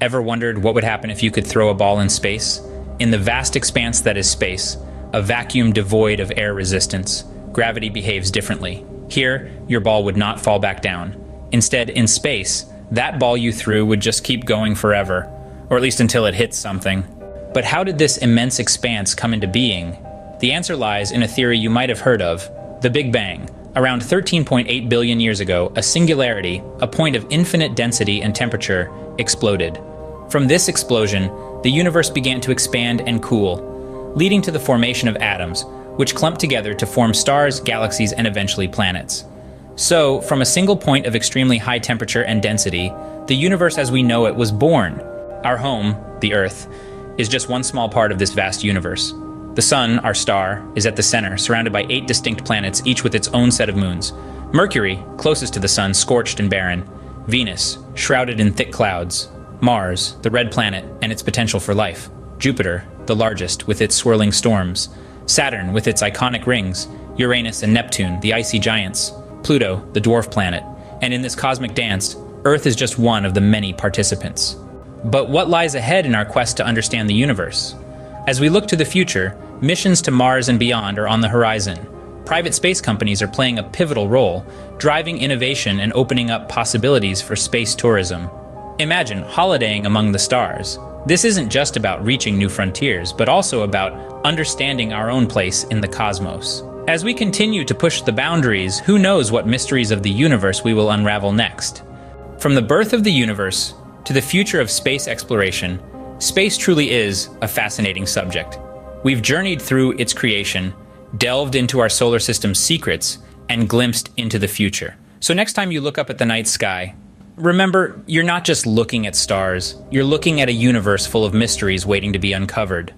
Ever wondered what would happen if you could throw a ball in space? In the vast expanse that is space, a vacuum devoid of air resistance, gravity behaves differently. Here, your ball would not fall back down. Instead, in space, that ball you threw would just keep going forever, or at least until it hits something. But how did this immense expanse come into being? The answer lies in a theory you might have heard of the Big Bang. Around 13.8 billion years ago, a singularity, a point of infinite density and temperature, exploded. From this explosion, the universe began to expand and cool, leading to the formation of atoms, which clumped together to form stars, galaxies, and eventually planets. So, from a single point of extremely high temperature and density, the universe as we know it was born. Our home, the Earth, is just one small part of this vast universe. The Sun, our star, is at the center, surrounded by eight distinct planets, each with its own set of moons. Mercury, closest to the Sun, scorched and barren. Venus, shrouded in thick clouds. Mars, the red planet, and its potential for life. Jupiter, the largest, with its swirling storms. Saturn, with its iconic rings. Uranus and Neptune, the icy giants. Pluto, the dwarf planet. And in this cosmic dance, Earth is just one of the many participants. But what lies ahead in our quest to understand the universe? As we look to the future, Missions to Mars and beyond are on the horizon. Private space companies are playing a pivotal role, driving innovation and opening up possibilities for space tourism. Imagine holidaying among the stars. This isn't just about reaching new frontiers, but also about understanding our own place in the cosmos. As we continue to push the boundaries, who knows what mysteries of the universe we will unravel next? From the birth of the universe to the future of space exploration, space truly is a fascinating subject. We've journeyed through its creation, delved into our solar system's secrets, and glimpsed into the future. So next time you look up at the night sky, remember you're not just looking at stars, you're looking at a universe full of mysteries waiting to be uncovered.